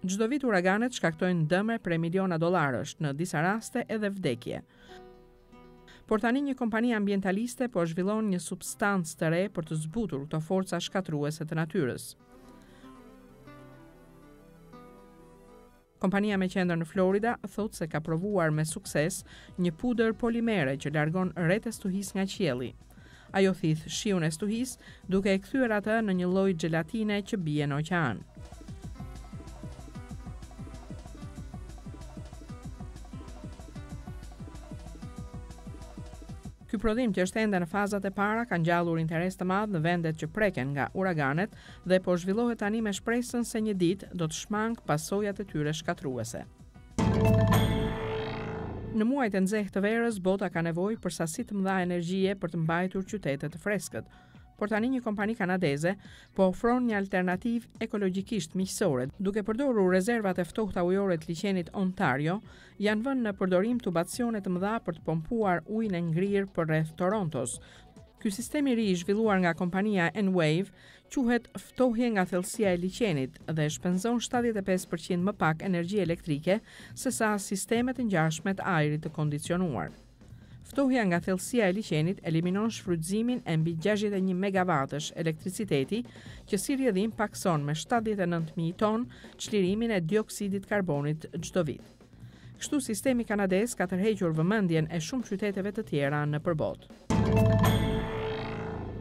Çdo vit uraganet shkaktojnë dëme prej miliona dollarësh, në disa raste edhe vdekje. Por tani një kompani ambientaliste po zhvillon një substancë të re për të zbutur këto forca shkatërruese të natyrës. Kompania me qendër në Florida thotë se ka provuar me sukses një pudër polimere që largon retë e stuhisë nga qielli. Ajo thith shiun e stuhisë, duke e kthyer atë në një lloj xhelatine që bie në oqean. Ky prodhim që është ende në fazat e para ka ngjallur interes të madh në vendet që preken nga uraganet dhe po zhvillohet tani me shpresën se një ditë do të shmangë pasojat e tyre shkatërruese. Në muajt e nxehtë të verës, bota ka nevojë për sasi të mëdha energjie për të mbajtur qytetet të freskëta. Por tani një kompani kanadeze po ofron një alternativë ekologjikisht miqësore, duke përdorur rezervat e ftohta ujore të liqenit Ontario, janë vënë në përdorim tubacione të mëdha për të pompuar ujin e ngrirë përreth Torontos, Ky sistem i ri i zhvilluar nga kompania Enwave quhet ftohje nga thellësia e liqenit dhe shpenzon 75 për qind më pak energji elektrike sesa sistemet e ngjashme të ajrit të kondicionuar. Ftohja nga thellësia e liqenit eliminon shfrytëzimin e mbi 61 megavatësh elektriciteti që si rrjedhim pakëson me 79.000 ton çlirimin e dioksidit të karbonit çdo vit. Kështu sistemi kanadez ka tërhequr vëmendjen e shumë qyteteve të tjera nëpër botë.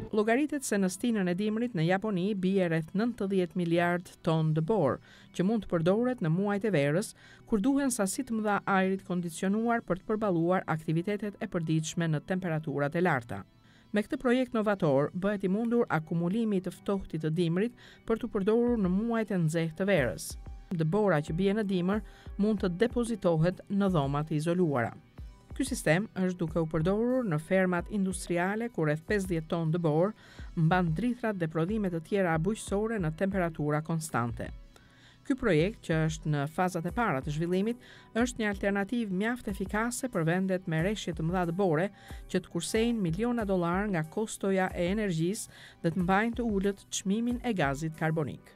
Llogaritet se në stinën e dimrit në Japoni bie rreth nëntëdhjetë miliardë ton dëborë, që mund të përdoret në muajt e verës, kur duhen sasi të mëdha ajri të kondicionuar për të përballuar aktivitetet e përditshme në temperaturat e larta. Me këtë projekt novator, bëhet i mundur akumulimi i të ftohtit të dimrit për t'u përdorur në muajt e nxehtë të verës. Dëbora që bie në dimër mund të depozitohet në dhoma të izoluara. Ky sistem është duke u përdorur në fermat industriale ku rreth 50 ton dëborë mban drithërat dhe prodhime të tjera bujqësore në temperatura konstante. Ky projekt, që është në fazat e para të zhvillimit, është një alternativë mjaft efikase për vendet me reshje të mëdha dëbore, që të kursejnë miliona dollarë nga kostoja e energjisë dhe të mbajnë të ulët çmimin e gazit karbonik.